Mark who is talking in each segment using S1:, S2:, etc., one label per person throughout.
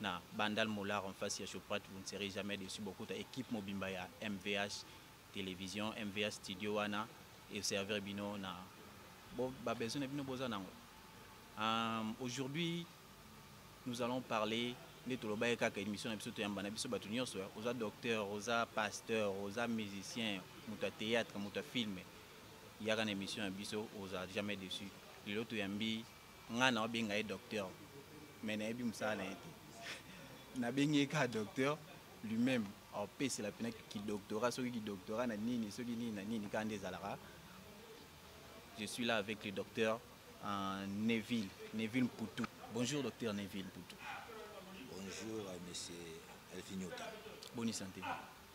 S1: na Bandal Molar en face ya Shoprite vous ne serez jamais dessus bokuta equipe mobimba ya MVH television MVH studio wana et servir bino na bo ba besoin na bino boza nango um, aujourd'hui nous allons parler nde tolobaki kaka émission na biso toyamba na biso bato nyonso oza docteur oza pasteur oza musicien moto ya théâtre moto ya filme yaka na émission ya biso oza jamais dessus lelo toyambi Nga na obenga ye docteur mais nayebi musala na ye te nabengi ye kaka docteur lui-même aopesela mpena kidoctorat soki kidoctorat na nini soki nini na nini kaka nde ezalaka je suis là avec le docteur euh, Neville Neville Mputu bonjour docteur Neville Mputu
S2: bonjour euh, monsieur Alphignota
S1: bonne santé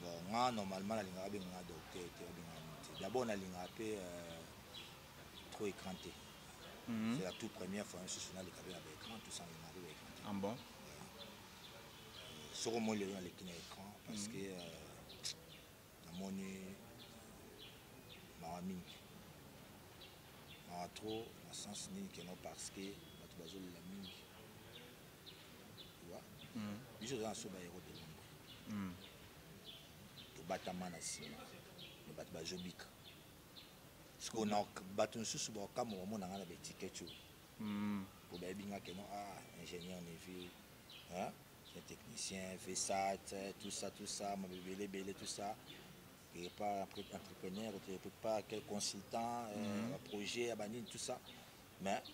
S2: bon nga normalement nalingaka benga nga docteur te obenga nini te d'abord nalingaka mpe euh, trop écran te Mhm. c'est la toute première fois mosusu naleka mpe na baécran tout ça nalingaka mpe baécran te
S1: Ah bon
S2: soko moi lelo naleki na écran parce que euh, namoni mawa mingi mawa trop na sens nini keno parce que bato bazolela mingi biso toza na so baero de lombre hmm. tobatama na nsima me bato bazobika sikoyo na bato mosusu baokamwa bamona ngai na baetikete oyo hmm. po bayebi nga keno a ah, ingénieur neville un technicien vsat tout ça tout ça mabebele ebele tout ça et pas entrepreneur pas quel consultant euh, hmm. projet abanini tout ça mais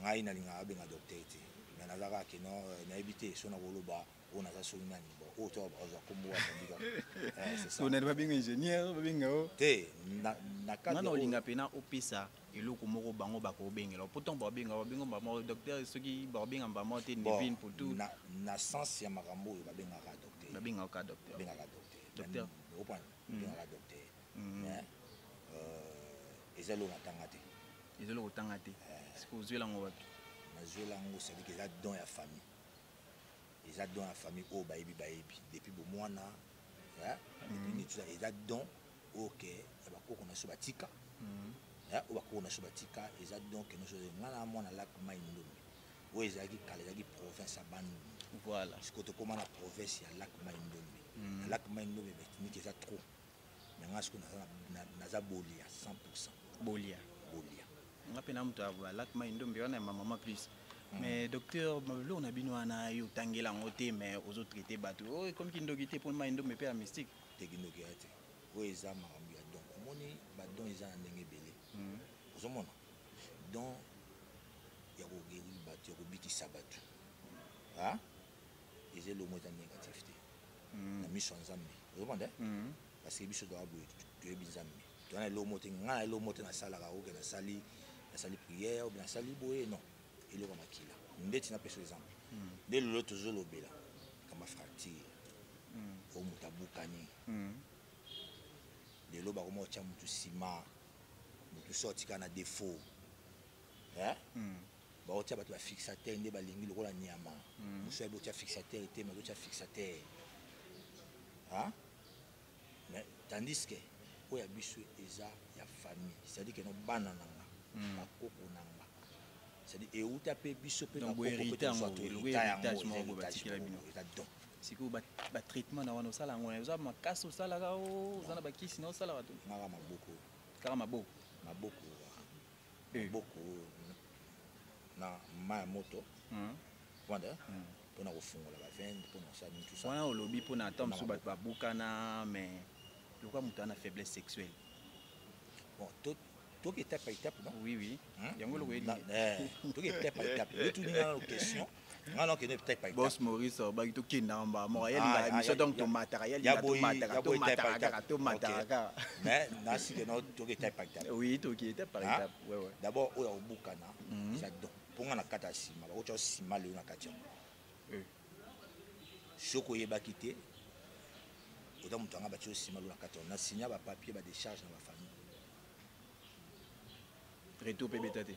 S2: ngai nalingaka abenga docteur te me naza kaka keno euh, nayebi te so nakoloba oyo naza soki nani bo oyo to azwa kombo wasabi
S1: kakaonani babenga ingénieur babenga o
S2: te
S1: na kadre olinga mpena opesa eloko moko bango bakobengela pourtant babenga babenga mbamoko docteur soki bakobenga mbamoko te nevine pour tout
S2: na sens ya makambo oyo babengaka docteur
S1: babengaka docteur
S2: babengaka docteur
S1: docteur
S2: opana babengaka docteur mm. mais euh, eza eloko natanga te
S1: eza eloko otanga te eh. sikoyo ozwela yango wapi
S2: nazwela yango sadike eza don ya famille eza don ya famille oyo bayebi bayebi depuis bomwana eh, depuis mm. nituza eza don oyo ke ya bakoko na biso batika mm. eh, oyo bakoko na biso batika eza don ke nyonso ngai na mwana lak mai ndombe oyo ezalaki kala ezalaki province ya bandundu
S1: voilà
S2: sikoyo tokóma na province ya lak mai ndombe mm. na lak mai ndombe batiniki eza trop mais nga siko naza naza bolia 100%
S1: bolia
S2: bolia
S1: nga pe na mutu ya lac mai ndombe wana ya maman plus mm. mais docteur biloko na bino wana yo otangela yango te mais ozo traite bato oyo oh, ekomi kindoki te mpo mai ndombe mpe ya mystique
S2: te kindoki ya te oyo eza makambo ya don omoni badon eza na ndenge ebele mm. ozomona don ya koguerire bato ya kobikisa bato eza elongo eza négatif te hmm. na miso ya nzambe ozobanda hmm. parce que biso toa boye toyebi nzambe toa na elongo te ngai na elongo te nasalaka oke nasali nasali prière obe nasali boye non eloko ya makila ndeti napesa exemple hmm. nde lelo tozolobela kama fracture o moto abukani lelo bakoma otya motu nsima motu so otika na defaut baotia bato ba fixateur nde balingi lokola nyama mm. mosu ayebi otia fixateur te mais ozotia fixateur ah? mais tandis que oyo ya biso eza ya famille c'est-à-dire que no bana na nga mm. bakoko na nga c'est-à-dire euta mpe biso mpe
S1: sikoyo batraitement na wana osala yango oza makasi osalaka oza na bakisi na osalaka to
S2: kaka maboko
S1: kaka maboko
S2: maboko maboko na mai ya moto comprendre mpona kofungola bavende mpona kosala nini tusa
S1: wana olobi mpona ata mosusu bato babukana mais lokola moto ana faiblesse sexuelle
S2: bon toki étape par étape non
S1: oui oui yango eloko
S2: toki étape par étape yo tuninga nano question nga na kende peut-être pas
S1: boss Maurice ba ki to kenda mba mo ya linga émission donc to mataka ya linga to mataka to mataka to mataka
S2: mais na si que no to ke type par type
S1: oui to ke type par type ouais ouais
S2: d'abord oya obukana ça donc pour nga na kata sima ba ko tsa sima le na katia soko oyebaki te oza moto yanga batio nsima lola kati na signa bapapier badécharge na bafamille
S1: retour mpe beta te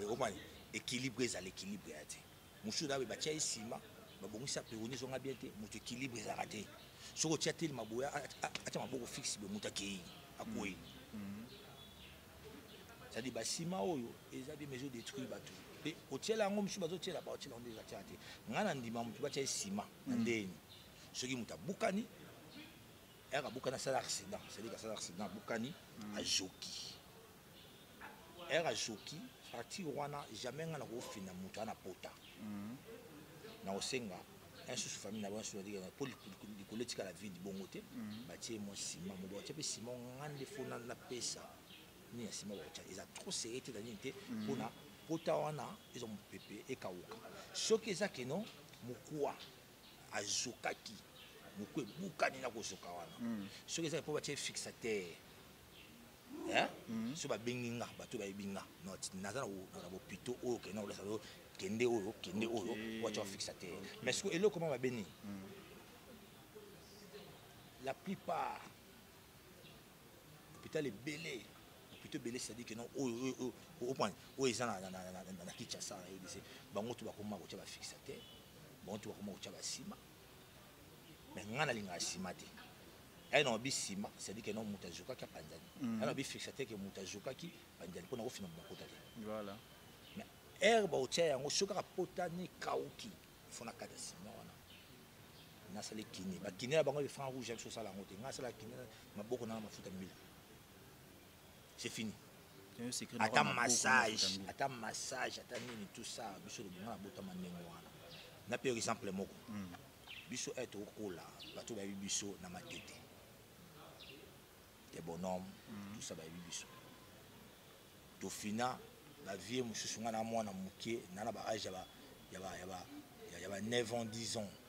S2: ekomani équilibre ezala équilibre ya te mosusu nabe batya ye nsima babongisa peroni ezonga bien te moto équilibre ezalaka te soki otya te maboya atya maboko fixe be moto akei akwei mm-hmm. cestadi basima oyo eza bie mezo détruire bato mpe otyela yango mosusu bazotyela baotyela yango nde ezatya te ngai na ndima moto batya ye nsima na mm. ndeni soki moto abukani yaka abukani asala accident cestadi asala accident abukani mm. azoki ere azoki fracture wana jamais ngai nakofina moto ana pota mhm. nakosenga insusu famille na bango nsusu natikaka mpo likolo etikala vide bongo te mhm. batie mwa sima mobo batie mpe sima ngai nde fo napesa nini ya sima bakotya eza trop serre te na nini te mhm. mpona pota wana eza mopepe ekauka soki eza keno mokuwa azokaki mokuwa ebukani na kozoka wana soki eza mpo batye fixateur hein mhm. so ba bengi nga ba to ba yebi nga not naza na na bopito oyo kende oyo salo kende oyo kende oyo wacha fixa te mais siko eloko comment ba beni mhm. la plupart hôpital ebele hôpital ebele c'est à dire que non oyo oyo oyo point oyo eza na na na na na Kinshasa na yebisi bango to bakoma kotia ba fixa te bango to bakoma kotia ba sima mais ngai nalingaka nsima te aye na obi nsima cestadire ke na moto azokaki apanzani mm. aye na obi fixa te ke moto azokaki panzani mpo nakofina mokota te mais aire baotya yango soki kaka pota ni kauki fo na kata nsima wana nasali kine bakine ya bango efran rouge yaki sosala yango te ngai asala kine maboko nanga mafuta mbila c'est fini ata massage ata massage ata nini tout ça biso lobonga na botama ndenge wana na mpe exemple moko hmm. biso e tokokola bato bayebi biso na matete te bonhomme hmm. tout ça bayebi biso tofina bavie mosusu ngai na mwana moke na na baage ya ba 9 ans 10 ans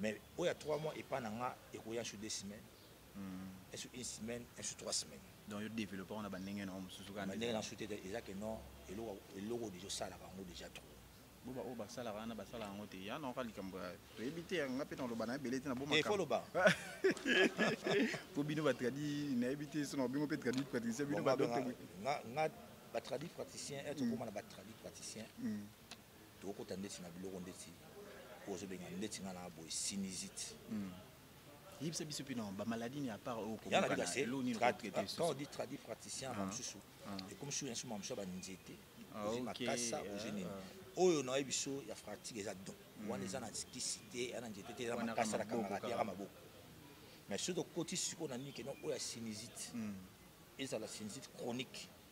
S2: mais oyo ya 3 mois epa na nga ekoya sur 2 semaines mm. sur une semaine sur 3 semaines
S1: donc yo développe wana bandenge na yo mosusu kaka
S2: ndenge na sute te eza ke non eloko eloko deja osalaka yango deja trop
S1: bo ba oyo basalaka wana basalaka yango te ya naoka likambo ya toyebi te yanga mpe naloba na ebele te na
S2: bomakaoloba
S1: mpo bino batradi nayebi te so na bobingo mpe tradi praticien bino
S2: nga batradi praticien etre okoma na batradi praticien tokokota ndeti na biloko ndeti oyo ozobenga ndeti nga na boye sinizite hmm.
S1: yebisa biso mpe na bamaladi ni apart oyo
S2: komokanaloninikaodi tradi praticien ya
S1: bamosusu
S2: ekomi susu yanso mamosusu ya banzete
S1: ah,
S2: ozwi makasa ozwi
S1: ah.
S2: nini oyo nayebi biso ya pratique eza don hmm. wana eza na kisi te eza na nzete te eza makasa na
S1: kangaka
S2: te yaka maboko mais soki tokoti sikoyo na nike no oyo ya sinizite
S1: hmm.
S2: ezala sinizite chronique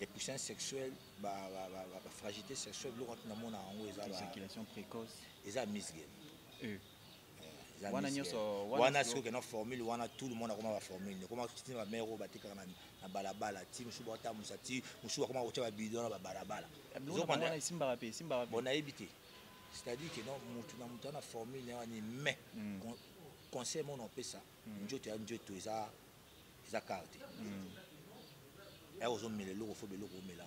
S2: impuissance sexuelle bafragilité sexuelle biloko wana namona yango
S1: ezaéjaculation précoce
S2: eza misge
S1: euh.
S2: euh,
S1: wana nyonso wana
S2: soki okenda formule wana tout le monde akoma baformule ekoma tina bamere oyo batekaka na balabala ti mosusu batambusa ti mosusu bakoma kotya babido na babalabala eh, nayebi te c'est-à-dire que non motu na motu ana formule na ye wani mais hmm. conseil mona opesa hmm. njoto ya njoto eza eza
S1: karte
S2: yako ozomela eloko fo beloko omela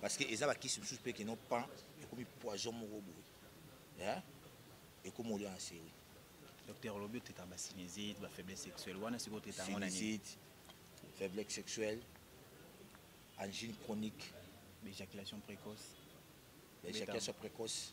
S2: parce que eza bakisi mosusu mpe keno pan ekomi poison moko boye ekomi olio na seri
S1: docteur olobi oteta basinizite bafaiblesse sexuelle wana sikoyo oteta yango na nini
S2: faiblesse sexuelle angine chronique
S1: l'éjaculation précoce
S2: l'éjaculation précoce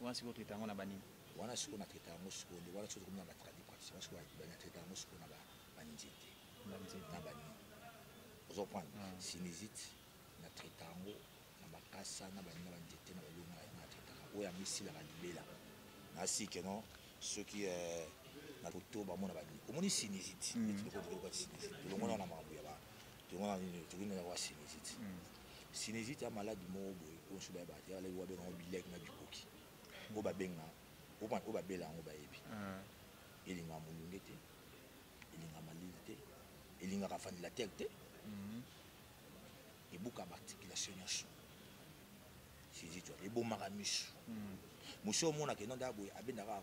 S2: wana
S1: sikoyo traite yango na banini
S2: wana sikoyo na traite yango sikoyo nde wana sikoyo tokomi na batradi pratique wana sikoyo na traite yango sikoyo na banzete na banini ozo comprendre
S1: ah.
S2: sinizite na traite yango na bakasa na banini na banzete na babiloko na yango na traite yango oyo yango esilaka libela nasike no soki eh, na poto bamona banini omoni sinizite
S1: mm.
S2: etiloko tolongo na makambo ya ba tolongo na nini tolongo na wa sinizite mm. sinezite ya maladi moko boye oyo nso bayeba te alaki babenga yango bileki na bikoki oyo babenga oyo babela yango bayebi ah. elingaka molunge te elingaka malili te elingaka afandela tere te mhm. ebuka baarticulation nyonso sinezite wana ebomaka misu mhm. mosu omonaka eno nda boye abendaka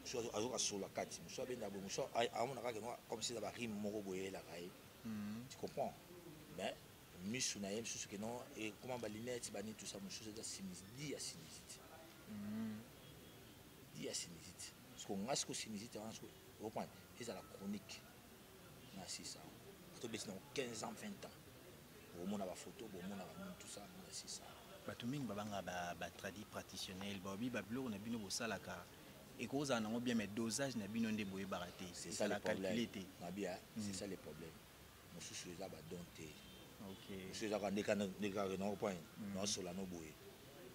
S2: mosu azoka sola kati mosu abendaka boye mosu amonaka keno comme si eza barime moko boye elaka ye mhm. tu comprends mais misu na ye misusu ke non ekoma ba lunettes ba nini tout ça mosusu eza sinusite di ya sinusite mm. di ya sinusite parce que nga siko sinusite wana siko okomprendre ezala chronique na sisa to besi na 15 ans 20 ans bomona ba photo bomona ba nini tout ça na sisa
S1: bato mingi babanga ba, ba tradit praticionnel baobi babiloko na bino bosalaka ekozala nango bien mais dosage na bino nde boyebaka te ezala calcule te
S2: c'est ça le problème mosusu eza ba don
S1: te
S2: mosusu ezaka ndeka ndekaka na point mm. na sola no boye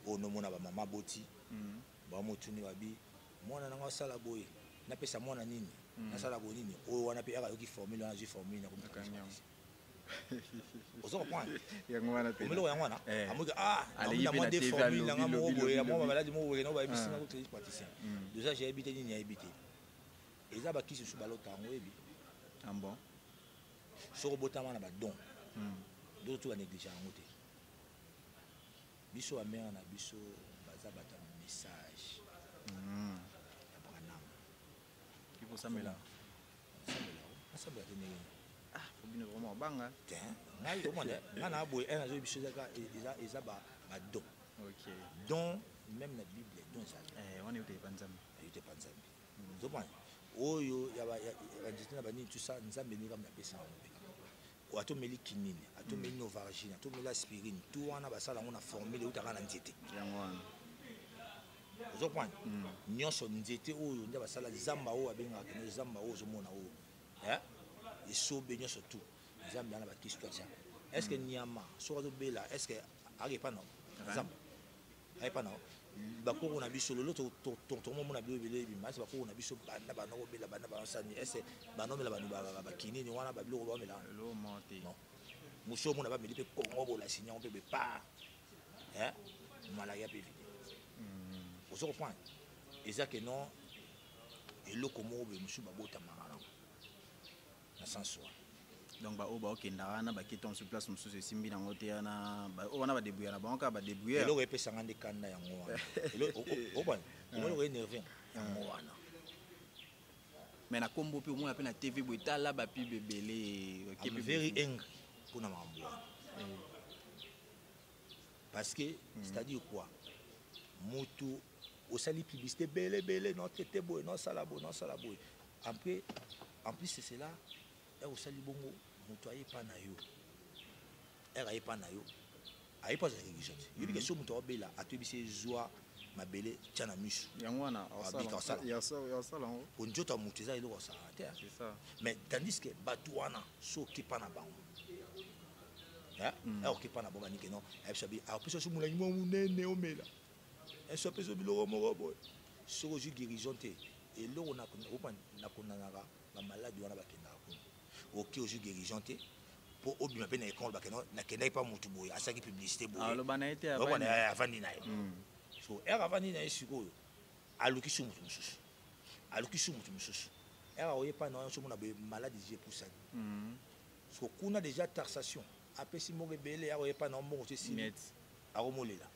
S2: oyo nomona ba mama boti
S1: mm.
S2: ba motuni babi mwana nanga asala boye napesa mwana nini mm. nasala boye nini oyo wana pe aka yoki formule wana azwi formule
S1: na komikanya
S2: ozo comprendre
S1: yango wana
S2: pe omelo yango wana
S1: eh.
S2: amoki ah na mwa de formule nanga moko boye
S1: ya
S2: mwa maladi moko boye na ba
S1: ebisi
S2: na ko tele
S1: praticien
S2: déjà j'ai habité nini ya habité eza ba kisi su balota yango yebi
S1: ah bon
S2: soko botama na ba
S1: don
S2: hmm. do tu ba néglige yango te biso ba mère na biso baza bata message
S1: hmm.
S2: ya branam
S1: il
S2: faut samela samela samela te ndenge
S1: ah faut bino vraiment banga
S2: te ngai omona ngai na boye un azo biso ezaka eza eza ba ba don
S1: ok
S2: don même na bible don ezali
S1: eh wana
S2: yote epanzambe yote epanzambe Nzomani, oyo ya ba ya ba nzete na ba nini tout ça nzambe nde kambe apesi na mpe oyo atomeli kinini atomeli mm. novargine atomeli aspirine tout wana basala yango na formule eutaka na nzete
S1: yango wana
S2: ozo comprendre mm. nyonso nzete oyo nde basala zamba oyo abengaka kino zamba oyo ozomona oyo eh? esobe nyonso tout nzambe wana bakisi to atya est ce que mm. nyama soki azobela est ce que akepa na zamba ayepa na bakoko na biso lelo tokomona bilo ebele ebima ese bakoko na biso banda banda kobela banda basani ese banda omela bando bakinini wana babiloko bamela mosu omona bameli mpe kongo bolasinyango mpe bepar malaya mpe vide hmm. ozo comprendre eza ke non eloko moko boye mosusu babotamaka nango na sens wana
S1: donc baoyo baokenda wana bakita mosusu place mosusu esimbi nango te wana oyo wana badebouya na bango kaka badebouye
S2: eloko epesanga nde kanda yango wana obana omoni koenerve yango wana
S1: mais na kombo mpe omona mpe na tv boye tala bapib ebele
S2: very angry mpo na makambo wana
S1: eh.
S2: parce que hmm. c'est à dire quoi motu osali publicité ebele ebele no tete boye nosala boye nosala boye apres en plus cela ere osali bongo moto aye epa na yo ere aye epa na yo aye mpo azalaki eglise te yebike mhm. so moto aobela atoyebisi ezwa mabele tya na miso
S1: yango wana
S2: abika osala po nzoto ya moto eza eloko asalaka te mais tandis que bato wana so okepa na bango okepa na bango banike no ayebisa bi apesa so molangi mwa monene omela yesu apesi biloko moko boye soki ozwi guérison te eloko nakonanaka bamaladi wana bakendaka kuna oke ozwi guérison te mpo obima mpe na ekole nakendaki mpa motu boye asalaki publicité
S1: boyeavandi na ye hmm.
S2: so ere avandi na ye sikoyo aluki su motu mosusu aluki su motu mosusu ere aoye mpa na wana somona boye maladi zi epusani
S1: hmm.
S2: so kuna déjà taxation apesi mbongo ebele akoye mpa na mbongo so
S1: esili
S2: akomolela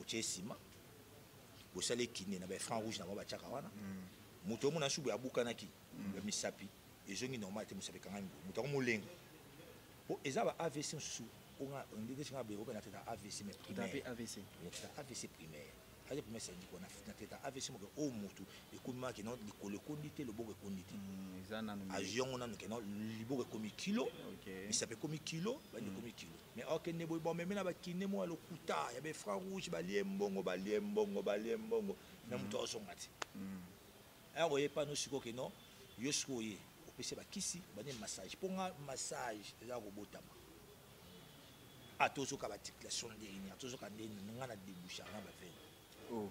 S2: otie nsima bosali ekinde na bafranc rouge na bango batiaka wana mm. moto yo mona subu abukanaki mm. ya misapi ezongi normal te mosapi ekangami boye moto yango molenga mpo eza ba avc mosusu ondetesinga berope na teta avc mais primaire
S1: avc
S2: primaire aza primaire sandi kona na teta avc moke oyo motu ekomimaki no likolo ekondi te loboko ekondi te
S1: mm, azwi
S2: yango nanu keno liboko ekomi kilo misapi ekomi kilo bandi ekomi kilo Mais ok nde boye bomeme na ba kine mwa lokuta ya ba franc rouge balie mbongo balie mbongo balie mbongo na moto azonga ti.
S1: Alors
S2: oye pa no siko ke non yo siko oye opesi ba kisi bane massage po nga massage eza kobotama. Ah tozo ka ba articulation nde ina tozo ka nde nga
S1: na deboucha na ba veine. Oh.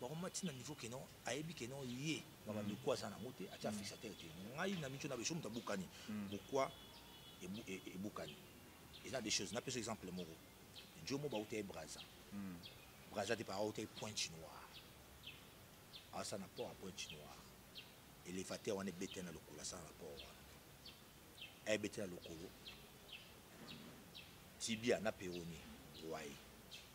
S1: bakoma ti na
S2: niveau ke non ayebi ke non ye mama mikwa
S1: mm.
S2: aza na yango te atia mm. fixateur te ngai na mico na beso moto abukani mm. mokwa e, e, ebukani eza des choses napesa exemple moko jomo bauta ye braza braza te paa auta ye pointe noire asa na port ya pointe noire elevateur wana ebetela na lokolo asala na port wana ayebetela lokolo tibia na peroni waye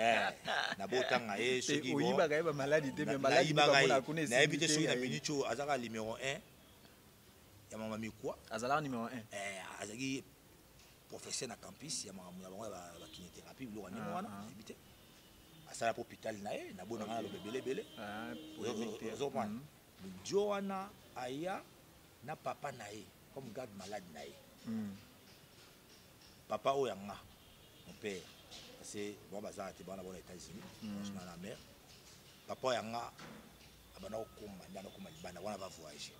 S2: Eh, nabotanga ye soki
S1: oyibaka ye bamaladi te
S2: nayebi te soki na minute oyo azalaka numero 1 ya mama mikwa
S1: azalaka numero 1
S2: eh, azalaki professeur na campus ya makambo na bango ya bakinetherapie biloko ya ndenge
S1: ah,
S2: wana
S1: ah.
S2: nayebi te asala mpo hôpital na ye nabona ngai naloba ebele ebele ah, ozomana dio mm. wana aya na papa na ye comme garde malade na ye mm. papa oyo yanga mon père parce que bon bazala te bana bona États-Unis mm. na la mère papa oyo yanga abanda kokoma nde anakoma libanda wana bavoyage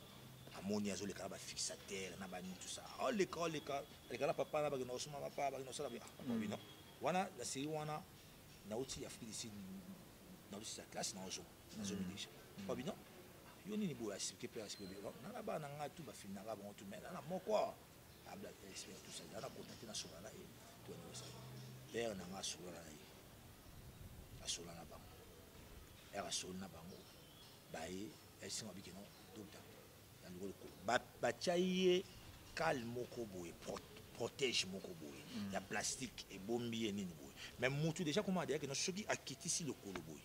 S2: amoni azoleka na bafixatere na banini tout ça oleka oleka aleka na papa na bakenda kosoma papa bakenda kosala bino wana na seri wana nauti afrique du sud naosisa classe naozo nazomi déjà papa bino yo nini boye asike mpe asike nana bana na ngai tu bafinaka bango tu mai nana moko abla esprit tout ça dana contacter na sola na ye to na ça père na nga sola na ye asola na bango père asola na bango baye esi ma bikeno dokta na ndikolo ko batya ye kale moko boye protège moko boye mm. ya plastique ebombi ye nini boye mais mutu déjà koma adeyaki no soki akitisi lokolo boye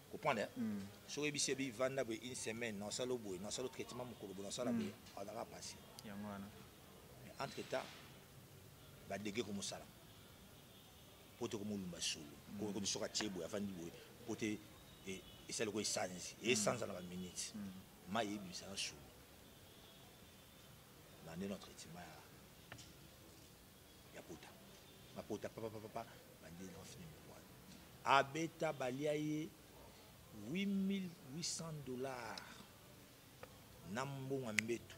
S2: comprendre soki oyebisi ye bi vanda boye une semaine na osala boye na osala traitement mokolo boye na osala boye azalaka pasi
S1: yango wana
S2: mais entre temps badege komosala mpo te komolumba solo komi soki atie boye afandi boye mpo te esali lokola esanzi esanza na baminute mai ebimisaka solo bande notre tima ya ya pota bapota papapapa bandi elance meme poil abeta balia ye 8800 dollars na mbongo ya mbetu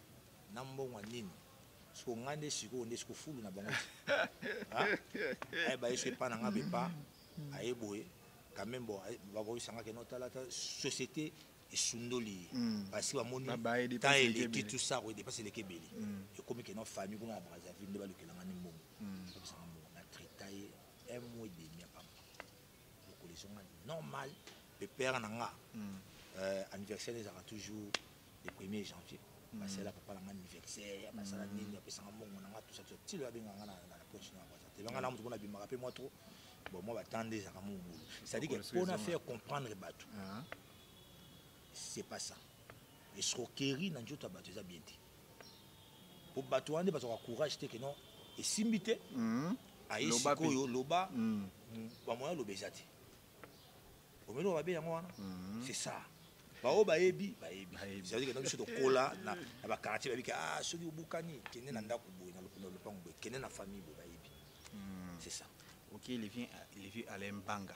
S2: na mbongo ya nini siko ngai nde sikoyo nde siko fulu na bango ayeba ye so epa na ngai bepa aye boye quand même bon eh, bakoyebisanga ke notala ata société esundoli ye basi bamoni temps
S1: eleki
S2: tout ça koye depense eleki ebele ekomi kena famille kuna na brazzaville nde balukela nga ni mbongo babisanga mbongo na traita ye un mois et demi apamba lokolo ezonga normal mpe père na nga anniversaire ezalaka toujours le premier janvier basala papa na nga anniversaire basala nini apesanga mbongo na nga tusa tusa tilo abenga nga na poche na braza te banga na moto kuna bimaka mpe mwa trop bon mwa batande ezalaka mobulu c'est à
S1: dire que
S2: mpo
S1: na
S2: faire comprendre bato c'est pas ça escroquerie na nzoto ya bato eza bien te po bato wana nde bazwaka courage te ke non esimbi te
S1: mhm.
S2: aye sikoyo loba
S1: mhm.
S2: bamoya loba eza te omeli oyo babe yango wana
S1: mhm.
S2: c'est ça baoyo bayebi bayebi cetadire na biso tokola na bakartier bayebi ke ah soki obukani kende na ndako boye na lopango boye kende na famille boye bayebi c'est ça
S1: ok le vieux alain banga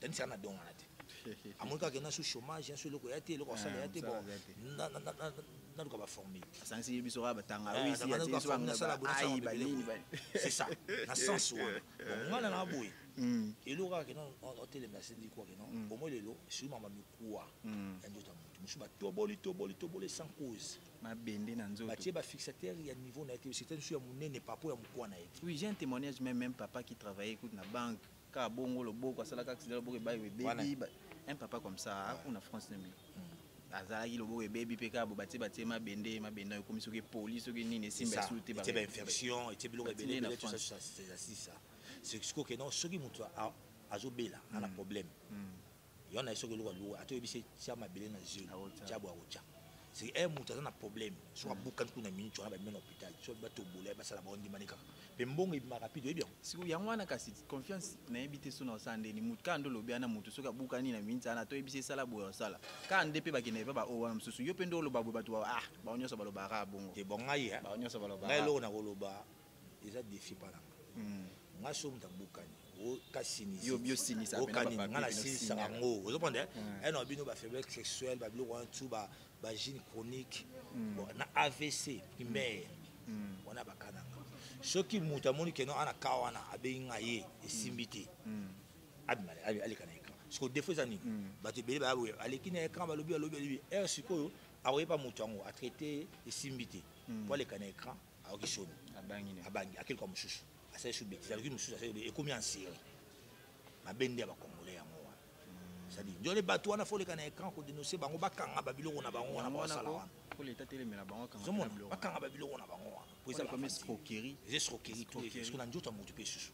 S1: danisa na donga na
S2: te amoni kaka kenda su chômage yaso eloko ya te eloko asala ya te bon naluka baforme
S1: asangisi ye biso kaka batanga
S2: c'est ça na sens wana ngana na boye eloko kaka kena otelemela sendikwa kena omoi lelo esui mama mikuwa ya nzoto ya motu mosusu batoboli toboli toboli sans cause
S1: mabende na nzoto
S2: batie bafixateur ya niveau na ye te sete mosusu ya monene papo ya mokuwa na ye te
S1: oui j'ai un témoignage même même papa qui travaillait écoute na banque Ka bongo loboko asalaka accident loboko ebayi
S2: we
S1: baby un papa comme ça a kuna France nemi. Hmm. Azalaki loboko e baby pe ka bo batie batie ma bende ma bende ko misoki poli soki nini simba sous te
S2: ba. Ete ba infection
S1: ete biloko
S2: ebele
S1: na
S2: tout
S1: ça
S2: c'est ça. C'est ce que non soki mutu azobela ana hmm. problème. Hmm. yo na soki eloko aluka ata oyebisi tya mabele na zelo jabu akotia c'est un moto aza na problème soki abukani kuna minute wana bamemi na hôpital soki batobola ye basala bango ndimani kaka mpe mbongo ebima rapide oyebi yango
S1: siko yango wana kasi confiance nayebi te sona osala ndeni motu kaka nde olobi wana motu soki abukani na minute wana toyebisi esala boye osala kaka nde mpe bakenda epa baoyo wana mosusu yo mpe nde oloba boye bato ah bango nyonso balobaka bongo
S2: ebongai eh?
S1: bango nyonso balobaka
S2: eloko nakoloba eza defi pa na
S1: nga
S2: hmm. nga so moto abukani okasinisiokani
S1: nga
S2: nasilisaka yango ozokonde
S1: hmm.
S2: ena bino bafaiblesse sexuelle babiloko wana tu bagene chronique hmm. na avc primaire wana bakananga soki moto amoni keno ana ka wana abengi nga ye esimbi te aleka na ekran siko defo eza nini bato ebele bayaboye aleki na ekran balobi balobi balobi ere sikoyo akoyepa moto yango atraite esimbi te po aleka na ekran ayoki soni
S1: abangi
S2: akeluka mosusu asali su betise aloki mosusu asali ekomi en série mabe nde ya bacongolais yango wana hmm. cetadi njole bato wana foleka na écran kodenonse bango bakanga babiloko na bango wana basala wana bakanga babiloko na bango wana po eza
S1: escroquerie
S2: na nzoto ya moto
S1: mpe susu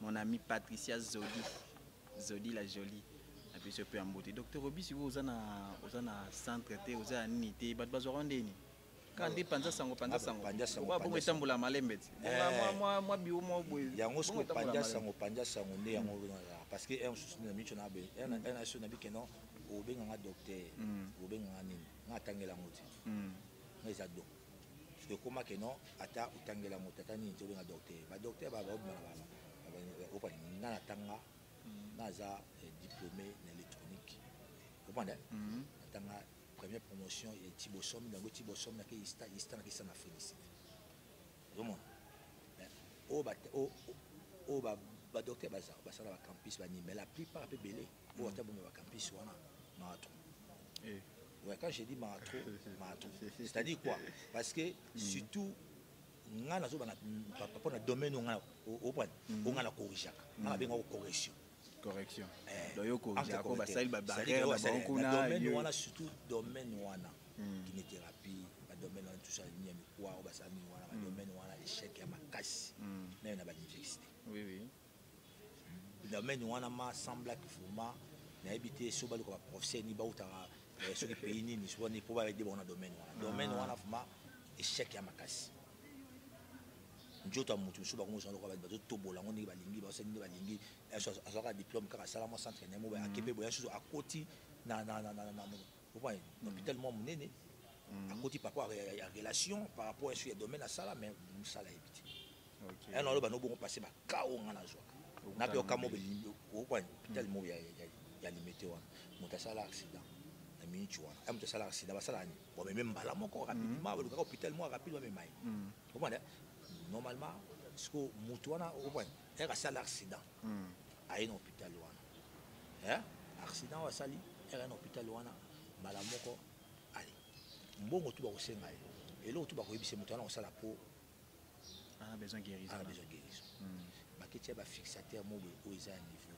S1: Mon ami Patricia Zodi, Zodi la jolie. Na biso pe ambote. Docteur Obisi wo oza na oza na centre te, oza na nini te, bato bazwa nde nini? Kaka nde panza sango panza sango.
S2: Panza sango.
S1: Wa bongo etambola malembe te. Mwa mwa mwa biwo mwa boye.
S2: Yango siko
S1: panza
S2: sango panza sango nde yango parce que un souci na micho na be. Un un asso na bikeno obenga nga docteur.
S1: Obenga
S2: nga nini? Nga tangela ngo te. Nga eza docteur. soki ekoma ke non ata otangela yango tata nini te obenga docteur badocteur babima na bana opani nga natanga mm. nga aza eh, diplômé na électronique opanda
S1: mm-hmm.
S2: natanga première promotion ya tibosomi nango tibosomi nake ista ista nake ista na félicité ozomona oyo badocteur basala bacampus banime la plupart mpe ebele oyo ata bomba bacampus wana mawa trop
S1: eh.
S2: Ouais, quand j'ai dit maratro, maratro. C'est-à-dire quoi Parce que mm. surtout, nga nazo bana papa pona domaine nga o pona mm. nga na corrigeaka. Nga mm. benga correction.
S1: Correction.
S2: Eh,
S1: Donc yo corrigea ko ba
S2: sali ba
S1: barrière
S2: ba
S1: kuna.
S2: Domaine wana surtout domaine wana.
S1: Kinethérapie,
S2: ba domaine wana tout ça ni mi kwa ba sali wana ba domaine wana échec ya makasi. Même na ba université.
S1: Oui oui.
S2: domaine wana ma semblak vraiment nayebi te so baluka baprofesseur nini bautaka eh, soki pays nini soki nini mpo bayede bango na domaine wana ah. domaine wana vraiment échec ya makasi nzoto ya moto mosusu bakongo zonga lokola bazotobola yango ndenge balingi baosa ndenge balingi eh, azwaka diplôme kaka asala mwa centre naye moba akebe boya susu akoti na hôpital mwa monene akoti par rapport ya relation par rapport ya domaine asala mais mosala yebi te ya na aloba no bongo pase ba kao nga na zwaka na pe okamo be okwa hopital mo ya ya limete wana moto asala accident na minute wana ya moto asala accident basala ni bon meme mbala moko rapidement mm. balukaka hopital mo rapide bamema ye
S1: mm.
S2: okomana normalement siko moto wana okomana eke asala accident
S1: mm.
S2: aye na hopital wana eh? accident oyo asali eke aye na hopital wana mbala moko ale mbongo tu bakosenga ye eloko tu bakoyebisa moto wana kosala po
S1: Ah, besoin guérison. Ah,
S2: besoin guérison.
S1: Hmm.
S2: Baketi ya ba fixateur moko oyo eza ya niveau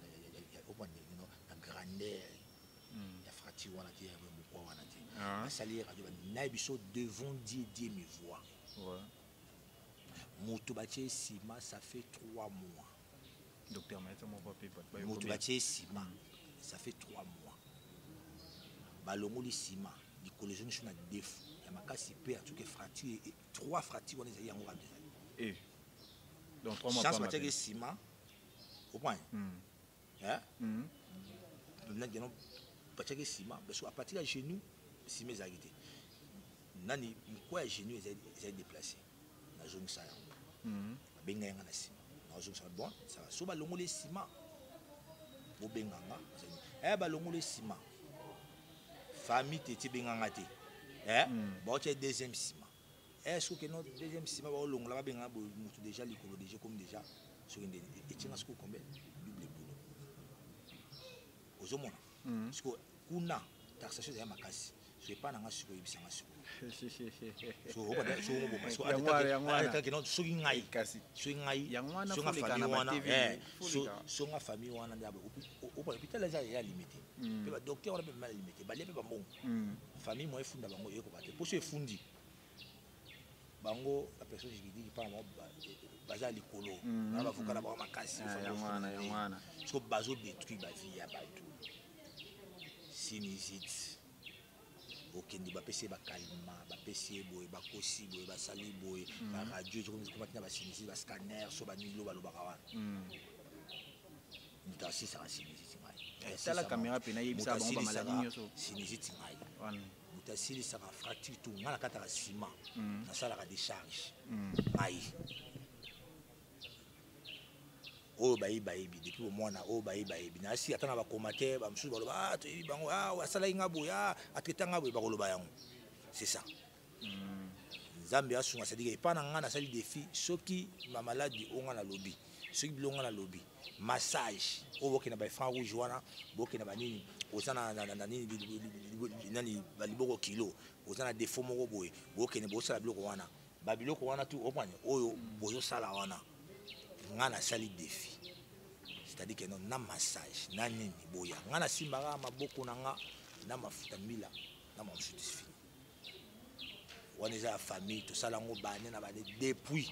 S2: ya opa ndenge na grandeur
S1: hmm.
S2: ya fracture wana te ya mokwa wana te.
S1: Ah.
S2: Basali radio ba na biso devant Dieu Dieu me voit.
S1: Ouais.
S2: Moto batie sima ça fait 3 mois.
S1: Docteur Maître moko pe ba.
S2: Moto batie sima hmm. ça fait 3 mois. Balongoli sima likolo ezongi sur na defaut ya makasi pe en tout cas fracture trois fracture wana ezali yango kaka ezali chance batiaki nsima
S1: okomani
S2: nageno batiaki nsima parce à partir ya genou nsima ezalaki te nani mokwa ya genou ezali déplacé nazongisa yango
S1: hmm.
S2: babenga yanga na nsima nazongisa bon sala so balongoli nsima bobenga nga eh, balongoli nsima famille teti benga nga te eh
S1: hmm.
S2: ba otie deuxième sima eh soki no deuxième sima ba olongola ba benga bo mutu déjà likolo déjà comme déjà soki ndeni etinga siko combien double boulot ozomona
S1: hmm.
S2: siko kuna taxation ezali makasi soki epai na nga
S1: siko oyebisa nga siko
S2: soki ngai soki ngai
S1: songa
S2: famille wana songa famille wana nde opala pitala eza ya limite
S1: mm.
S2: pe ba docteur wana pe mal limite balia pe bambongo
S1: mm.
S2: famille moye funda bango eko bate poso efundi bango ba personne juridique pa bango baza likolo
S1: mm. na
S2: bavoka na bango makasi siko bazo détruire bavie ya bato sinizite okende bapesi ye bakalima bapesi ye boye bakosi boye basali boye mm. baradio ezokomaki na basinizite bascanner so banilo balobaka wana
S1: mm.
S2: moto asisaka siniziti ngai eh,
S1: tala kamera mpe nayebisa bango bamaladi nyonso
S2: siniziti ngai moto asilisaka fracture tout ngai nakataka nsima
S1: mm.
S2: nasalaka décharge
S1: mm.
S2: ngai oyo bayebi bayebi depuis bomwana oyo bayebi bayebi nasi ata na bacommentaire bamosusu baloba ah, toyebi bango ah, asalaki nga boye ah, atraita nga boye bakoloba yango c'est ça nzambe asunga sadike epai na ngai nasali defi soki mamaladi oyo ngai nalobi soki bilo ngai nalobi massage oyo bokenda baefran rouge wana bokenda banini oza na nini nani baliboko kilo oza na defo moko boye bokende bosala biloko wana babiloko wana tu okomani oyo bozosala wana ngai nasali defi c'est-à-dire que non na massage na nini boya ngai nasimbaka maboko na ngai na mafuta mbila na mamosutu fini wana eza ya famille tosala yango bane na bane depuis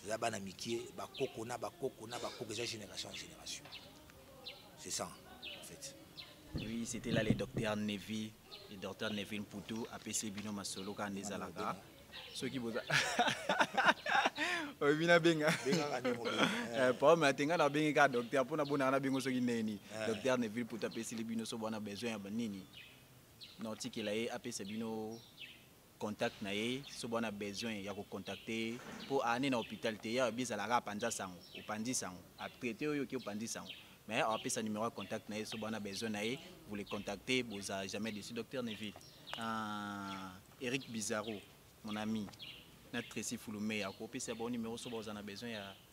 S2: toza bana mikie bakoko na bakoko na bakoko eza génération en génération c'est ça en fait
S1: oui c'était là le docteur nevi le docteur nevi mputu apesi bino masolo kaka nde ezalaka soki boza
S2: oyo bino
S1: abenga problème ate ngai nabengi kaka docteur mpo nabonaka na bengo soki ndenge
S2: nini
S1: docteur nevi mputu apesili bino so bwana besoin ya banini Non, tikela ye apesa bino contact na ye soki bana besoin ya kocontacte ye mpo aane na hôpital te ya bizalaka apanza sango opanzi sango atraite oyo oke opanzi sango mais apesa numéro ya contact na ye soki bana besoin na ye vous le contacte boza jamais dessus docteur neville ah, eric bizarro mon ami na tracy fulume akopesa bango numéro soki baoza na besoin ya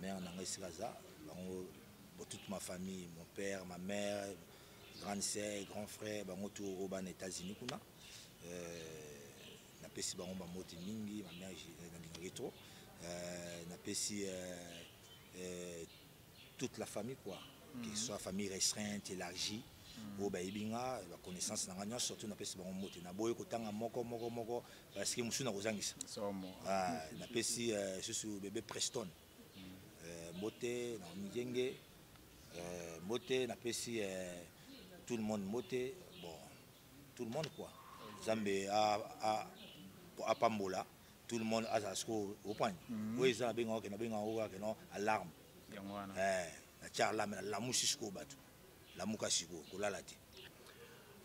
S2: mère na ngai esika aza bango bon, toute ma famille mon père ma mère grande sœur grand frère bango tout oyo bana états-unis kuna euh, napesi bango bambote mingi ma mère nalingaki trop euh, napesi euh, euh, toute la famille quoi mm -hmm. que mhm. soit famille restreinte élargie oyo bayebi nga baconnaissance na nga nyonso surtout napesi bango mbote naboyi kotanga moko moko moko basike mosusu na
S1: kozangisa
S2: ah, napesi euh, susu bebe preston mm. euh, mbote na mingenge euh, mbote napesi tout le monde mbote bon tout le monde quoi nzambe apambola tout le monde azala sikoyo opagne mm. oyo eza nabengaka nabengaka oyo kake no alarme na tia alarme nalamusi sikoyo bato lamuka sikoyo kolala te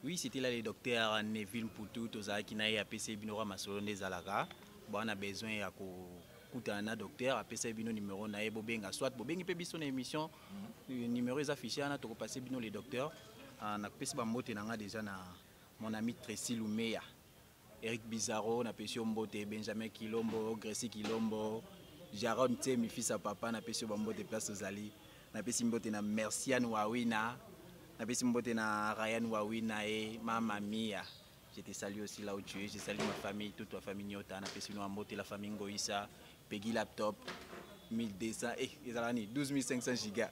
S1: Oui, c'était là le docteur Neville Mputu, tozalaki na ye apesi bino kwa masolo nde ezalaka. Bwana besoin ya ko kutana na docteur apesa bino numéro na ye bobenga soit bobengi pe biso na émission euh, numéro eza affiché wana tokopase bino le docteur ah, nakopesi bambote na nga déjà na mon ami Tracy Lumeya Eric Bizarro na pesi yo mbote Benjamin Kilombo Gracie Kilombo Jaron Tsemi fils à papa na pesi yo ba mbote place ozali na pesi mbote na Mercian Wawina na pesi mbote na Ryan Wawina et Mama Mia Je te salue aussi là où tu es. Je salue ma famille, toute la famille Nyota, na pesi no mbote la famille Ngoïsa, Peggy Laptop, 1200 eh ezalani 12500 giga.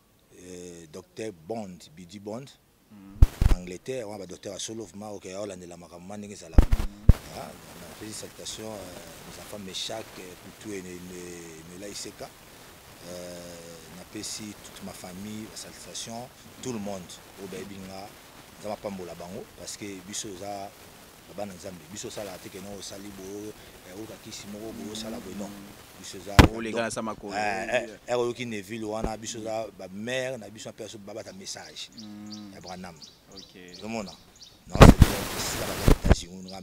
S2: euh, docteur bond bidi bond mm. angleterre wana badocteur ya solo vraimen okeya olandela makambo ma ndenge ezalaka mm. ah, napesi salutation euh, nos enfants meshak euh, putu enelaiseka napesi toute ma famille basalutation tout le monde oyo bayebi nga nzambe apambola bango parce que biso eza bana nzambe biso osalaka te kena osali boye eh, oyoka kisi moko boye osala boye non biso eza
S1: olekana sa makolo
S2: eh, eh, oyoki neville wana biso eza bamare na biso mpe babata message
S1: mm.
S2: ya branam omona naosila baza na états-unis nga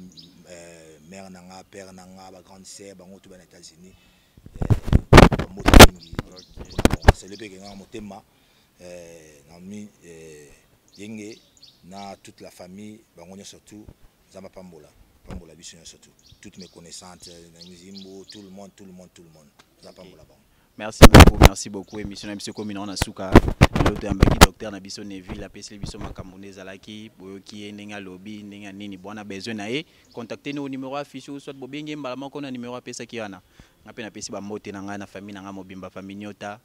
S2: mare na nga père na nga bagrande sœur bango to bana états-unis bambote mingi sele mpe kenga motema okay. eh, Naomi eh, Yenge na toute la famille bango nyonso tout Nzambe apambola apambola biso nyonso tout toutes mes connaissantes eh, na Mizimbo tout le monde tout le monde tout le monde Nzambe apambola bango
S1: merci beaucoup merci beaucoup émission na biso ekomi nango na suka lelo toyambaki docteur na biso neville apeseli biso makambo nde ezalaki boyoki ye ndenge alobi ndenge nini bwana besoin na ye contacte ni o numero affiche ou soit bobenge mbala moko na numero apesaki wana nga mpe napesi bambote na ngai na famille na ngai mobimba famille nyota